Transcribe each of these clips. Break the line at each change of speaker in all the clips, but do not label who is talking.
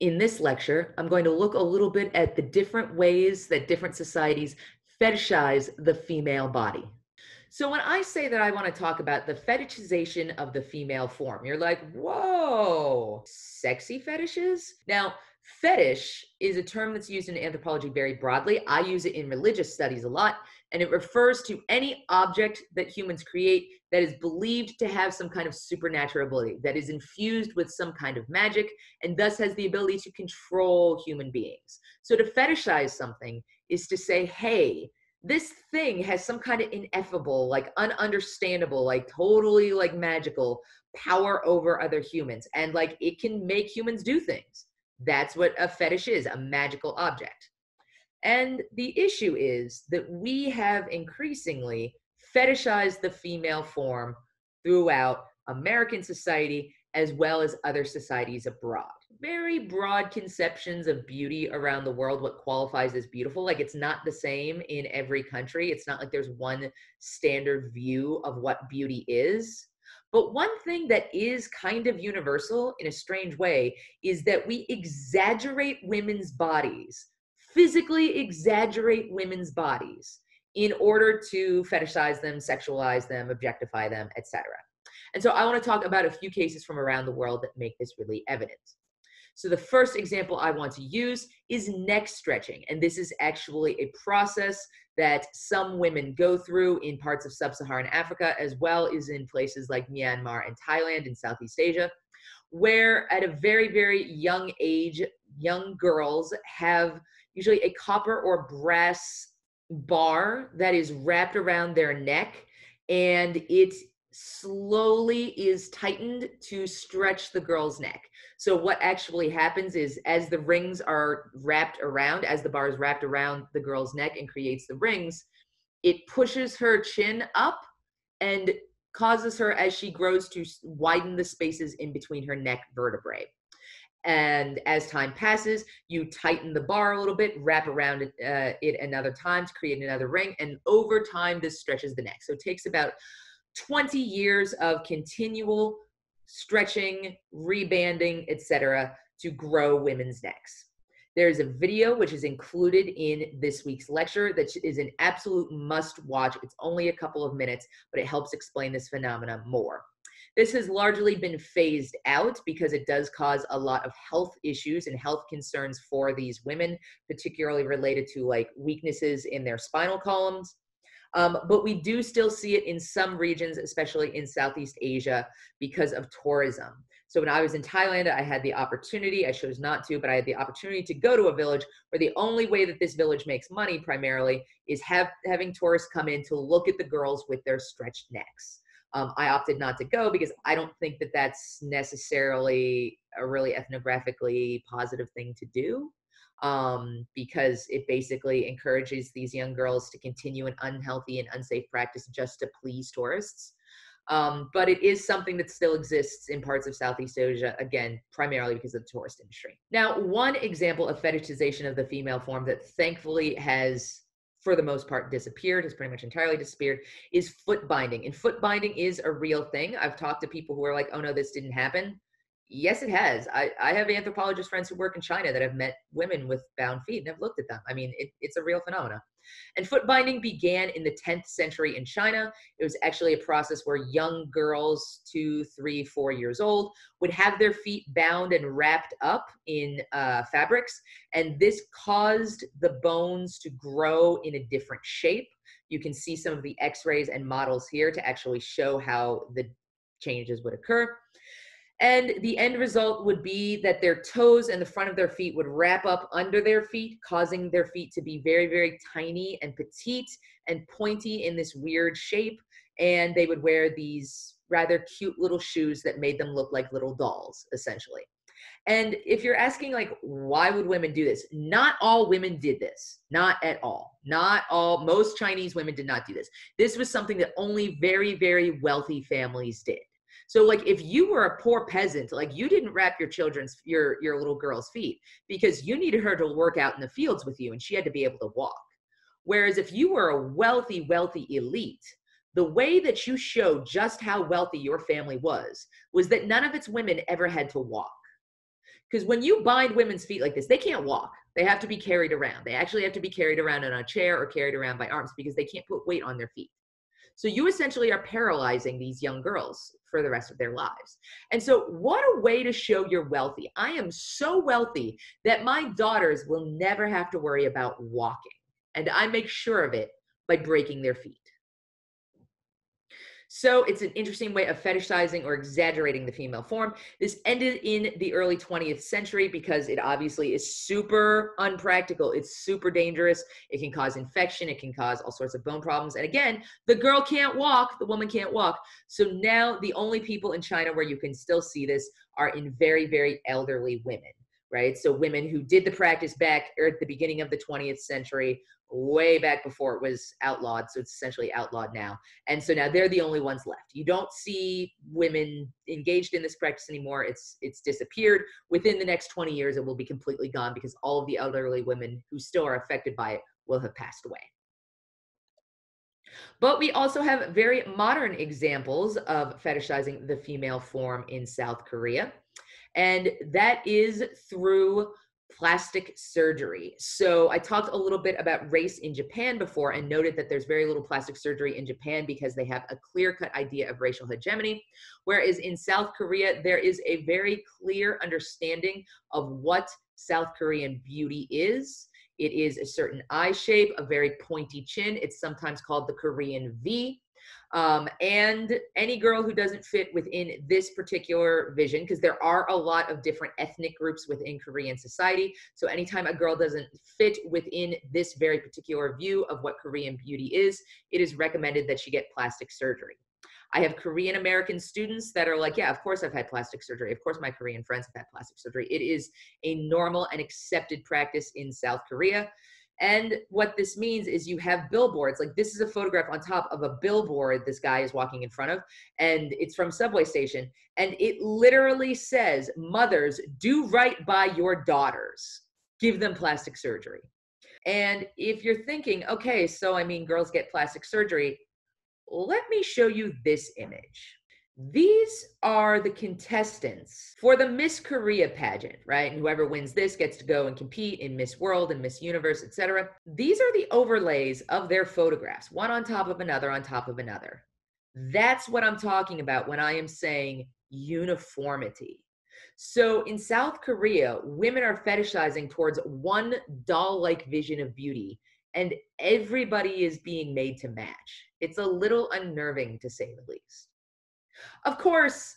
In this lecture, I'm going to look a little bit at the different ways that different societies fetishize the female body. So, when I say that I want to talk about the fetishization of the female form, you're like, whoa, sexy fetishes? Now, fetish is a term that's used in anthropology very broadly. I use it in religious studies a lot, and it refers to any object that humans create that is believed to have some kind of supernatural ability, that is infused with some kind of magic, and thus has the ability to control human beings. So to fetishize something is to say, hey, this thing has some kind of ineffable, like ununderstandable, like totally like magical power over other humans. And like it can make humans do things. That's what a fetish is a magical object. And the issue is that we have increasingly fetishized the female form throughout American society as well as other societies abroad. Very broad conceptions of beauty around the world, what qualifies as beautiful. Like it's not the same in every country. It's not like there's one standard view of what beauty is. But one thing that is kind of universal in a strange way is that we exaggerate women's bodies physically exaggerate women's bodies in order to fetishize them, sexualize them, objectify them, etc. And so I want to talk about a few cases from around the world that make this really evident. So the first example I want to use is neck stretching. And this is actually a process that some women go through in parts of sub-Saharan Africa, as well as in places like Myanmar and Thailand in Southeast Asia, where at a very, very young age, young girls have usually a copper or brass bar that is wrapped around their neck and it slowly is tightened to stretch the girl's neck. So what actually happens is as the rings are wrapped around, as the bar is wrapped around the girl's neck and creates the rings, it pushes her chin up and causes her as she grows to widen the spaces in between her neck vertebrae. And as time passes, you tighten the bar a little bit, wrap around it, uh, it another time to create another ring. And over time, this stretches the neck. So it takes about 20 years of continual stretching, rebanding, etc., to grow women's necks. There's a video which is included in this week's lecture that is an absolute must watch. It's only a couple of minutes, but it helps explain this phenomenon more. This has largely been phased out because it does cause a lot of health issues and health concerns for these women, particularly related to like weaknesses in their spinal columns. Um, but we do still see it in some regions, especially in Southeast Asia, because of tourism. So when I was in Thailand, I had the opportunity, I chose not to, but I had the opportunity to go to a village where the only way that this village makes money primarily is have, having tourists come in to look at the girls with their stretched necks. Um, I opted not to go because I don't think that that's necessarily a really ethnographically positive thing to do um, because it basically encourages these young girls to continue an unhealthy and unsafe practice just to please tourists. Um, but it is something that still exists in parts of Southeast Asia, again, primarily because of the tourist industry. Now, one example of fetishization of the female form that thankfully has for the most part disappeared, has pretty much entirely disappeared, is foot binding. And foot binding is a real thing. I've talked to people who are like, oh no, this didn't happen. Yes, it has. I, I have anthropologist friends who work in China that have met women with bound feet and have looked at them. I mean, it, it's a real phenomenon. And foot binding began in the 10th century in China. It was actually a process where young girls, two, three, four years old, would have their feet bound and wrapped up in uh, fabrics. And this caused the bones to grow in a different shape. You can see some of the x rays and models here to actually show how the changes would occur. And the end result would be that their toes and the front of their feet would wrap up under their feet, causing their feet to be very, very tiny and petite and pointy in this weird shape. And they would wear these rather cute little shoes that made them look like little dolls, essentially. And if you're asking, like, why would women do this? Not all women did this. Not at all. Not all, most Chinese women did not do this. This was something that only very, very wealthy families did. So like if you were a poor peasant, like you didn't wrap your children's your your little girl's feet because you needed her to work out in the fields with you and she had to be able to walk. Whereas if you were a wealthy wealthy elite, the way that you showed just how wealthy your family was was that none of its women ever had to walk Because when you bind women's feet like this, they can't walk. They have to be carried around. They actually have to be carried around in a chair or carried around by arms because they can't put weight on their feet. So you essentially are paralyzing these young girls for the rest of their lives. And so, what a way to show you're wealthy. I am so wealthy that my daughters will never have to worry about walking. And I make sure of it by breaking their feet. So it's an interesting way of fetishizing or exaggerating the female form. This ended in the early 20th century because it obviously is super unpractical. It's super dangerous. It can cause infection. It can cause all sorts of bone problems. And again, the girl can't walk, the woman can't walk. So now the only people in China where you can still see this are in very, very elderly women right? So women who did the practice back er, at the beginning of the 20th century way back before it was outlawed. So it's essentially outlawed now. And so now they're the only ones left. You don't see women engaged in this practice anymore. It's it's disappeared. Within the next 20 years, it will be completely gone because all of the elderly women who still are affected by it will have passed away. But we also have very modern examples of fetishizing the female form in South Korea. And that is through plastic surgery. So I talked a little bit about race in Japan before and noted that there's very little plastic surgery in Japan because they have a clear-cut idea of racial hegemony, whereas in South Korea there is a very clear understanding of what South Korean beauty is. It is a certain eye shape, a very pointy chin. It's sometimes called the Korean V. Um, and any girl who doesn't fit within this particular vision, because there are a lot of different ethnic groups within Korean society. So anytime a girl doesn't fit within this very particular view of what Korean beauty is, it is recommended that she get plastic surgery. I have Korean American students that are like, yeah, of course I've had plastic surgery. Of course my Korean friends have had plastic surgery. It is a normal and accepted practice in South Korea. And what this means is you have billboards. Like this is a photograph on top of a billboard this guy is walking in front of, and it's from subway station. And it literally says, Mothers, do right by your daughters. Give them plastic surgery. And if you're thinking, okay, so I mean, girls get plastic surgery, let me show you this image. These are the contestants for the Miss Korea pageant, right? And whoever wins this gets to go and compete in Miss World and Miss Universe, etc. These are the overlays of their photographs, one on top of another on top of another. That's what I'm talking about when I am saying uniformity. So in South Korea, women are fetishizing towards one doll like vision of beauty, and everybody is being made to match. It's a little unnerving to say the least. Of course,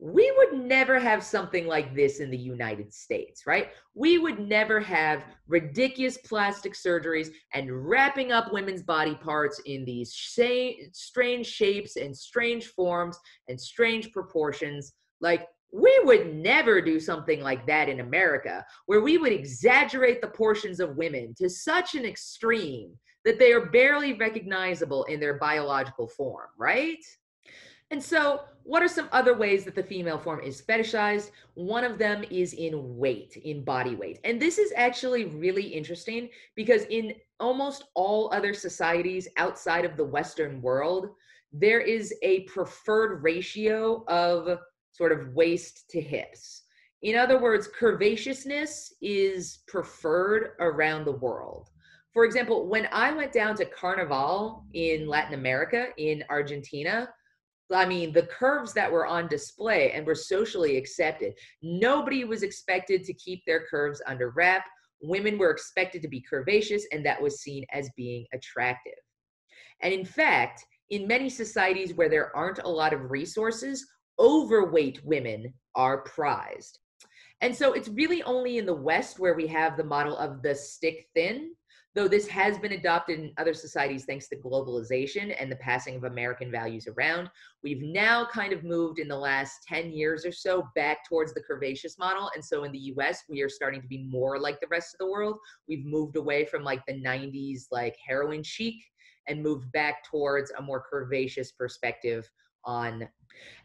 we would never have something like this in the United States, right? We would never have ridiculous plastic surgeries and wrapping up women's body parts in these strange shapes and strange forms and strange proportions. Like, we would never do something like that in America, where we would exaggerate the portions of women to such an extreme that they are barely recognizable in their biological form, right? And so, what are some other ways that the female form is fetishized? One of them is in weight, in body weight. And this is actually really interesting because in almost all other societies outside of the Western world, there is a preferred ratio of sort of waist to hips. In other words, curvaceousness is preferred around the world. For example, when I went down to Carnival in Latin America, in Argentina, I mean, the curves that were on display and were socially accepted. Nobody was expected to keep their curves under wrap. Women were expected to be curvaceous, and that was seen as being attractive. And in fact, in many societies where there aren't a lot of resources, overweight women are prized. And so it's really only in the West where we have the model of the stick thin, though this has been adopted in other societies thanks to globalization and the passing of American values around, we've now kind of moved in the last 10 years or so back towards the curvaceous model. And so in the US, we are starting to be more like the rest of the world. We've moved away from like the 90s, like heroin chic, and moved back towards a more curvaceous perspective on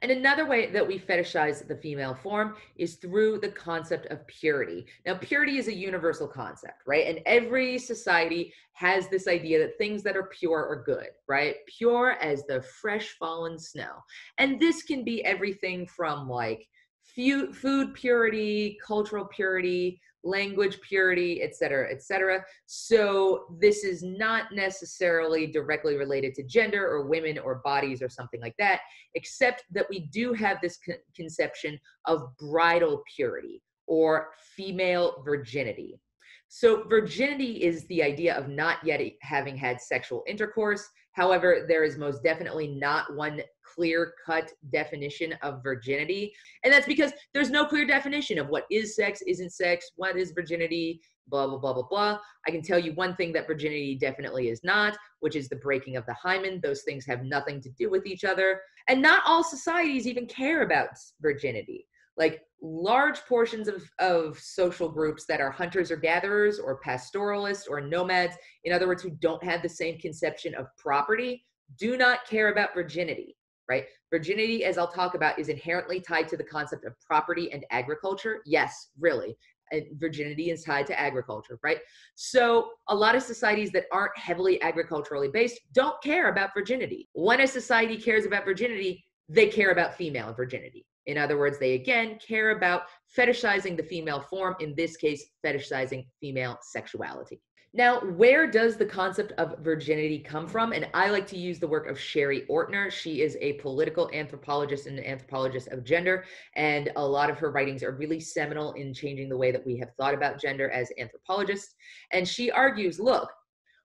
and another way that we fetishize the female form is through the concept of purity. Now, purity is a universal concept, right? And every society has this idea that things that are pure are good, right? Pure as the fresh fallen snow. And this can be everything from like food purity, cultural purity, language purity, et cetera, et cetera. So this is not necessarily directly related to gender or women or bodies or something like that, except that we do have this con- conception of bridal purity or female virginity. So, virginity is the idea of not yet having had sexual intercourse. However, there is most definitely not one clear cut definition of virginity. And that's because there's no clear definition of what is sex, isn't sex, what is virginity, blah, blah, blah, blah, blah. I can tell you one thing that virginity definitely is not, which is the breaking of the hymen. Those things have nothing to do with each other. And not all societies even care about virginity like large portions of, of social groups that are hunters or gatherers or pastoralists or nomads, in other words, who don't have the same conception of property, do not care about virginity, right? Virginity, as I'll talk about, is inherently tied to the concept of property and agriculture. Yes, really. And virginity is tied to agriculture, right? So, a lot of societies that aren't heavily agriculturally based don't care about virginity. When a society cares about virginity, they care about female virginity in other words, they again care about fetishizing the female form, in this case, fetishizing female sexuality. Now, where does the concept of virginity come from? And I like to use the work of Sherry Ortner. She is a political anthropologist and an anthropologist of gender, and a lot of her writings are really seminal in changing the way that we have thought about gender as anthropologists. And she argues look,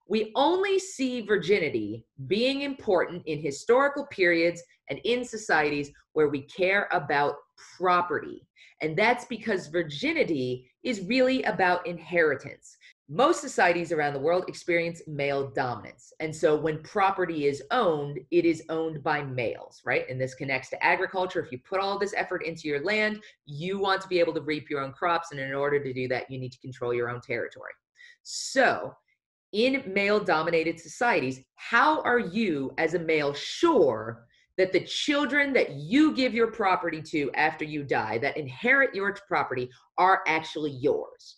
we only see virginity being important in historical periods and in societies where we care about property. And that's because virginity is really about inheritance. Most societies around the world experience male dominance. And so when property is owned, it is owned by males, right? And this connects to agriculture. If you put all this effort into your land, you want to be able to reap your own crops. And in order to do that, you need to control your own territory. So in male dominated societies, how are you as a male sure that the children that you give your property to after you die, that inherit your property, are actually yours.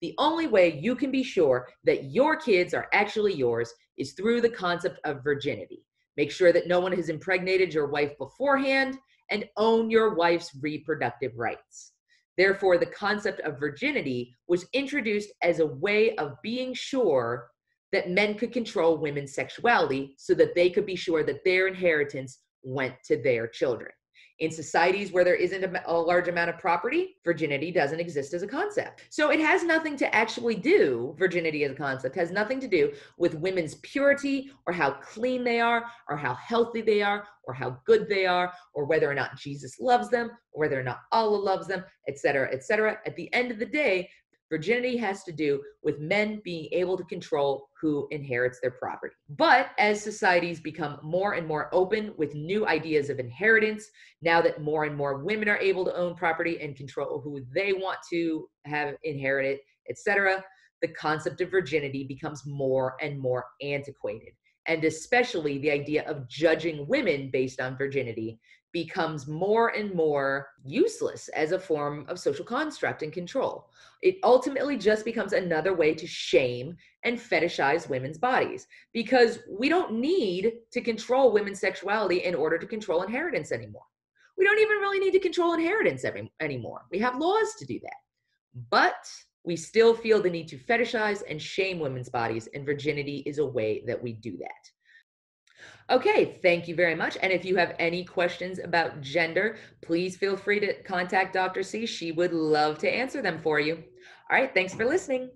The only way you can be sure that your kids are actually yours is through the concept of virginity. Make sure that no one has impregnated your wife beforehand and own your wife's reproductive rights. Therefore, the concept of virginity was introduced as a way of being sure that men could control women's sexuality so that they could be sure that their inheritance went to their children. In societies where there isn't a, a, large amount of property, virginity doesn't exist as a concept. So it has nothing to actually do, virginity as a concept has nothing to do with women's purity or how clean they are or how healthy they are or how good they are or whether or not Jesus loves them or whether or not Allah loves them, etc., etc. At the end of the day, Virginity has to do with men being able to control who inherits their property. But as societies become more and more open with new ideas of inheritance, now that more and more women are able to own property and control who they want to have inherited, etc., the concept of virginity becomes more and more antiquated. And especially the idea of judging women based on virginity becomes more and more useless as a form of social construct and control. It ultimately just becomes another way to shame and fetishize women's bodies because we don't need to control women's sexuality in order to control inheritance anymore. We don't even really need to control inheritance every, anymore. We have laws to do that. But we still feel the need to fetishize and shame women's bodies, and virginity is a way that we do that. Okay, thank you very much. And if you have any questions about gender, please feel free to contact Dr. C. She would love to answer them for you. All right, thanks for listening.